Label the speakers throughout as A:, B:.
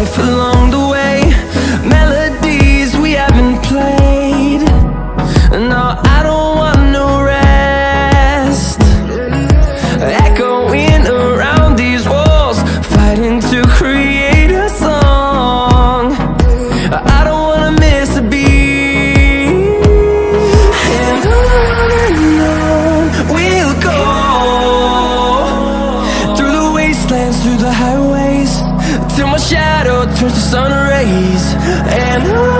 A: life alone and I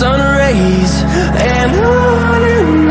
A: sun rays and on and on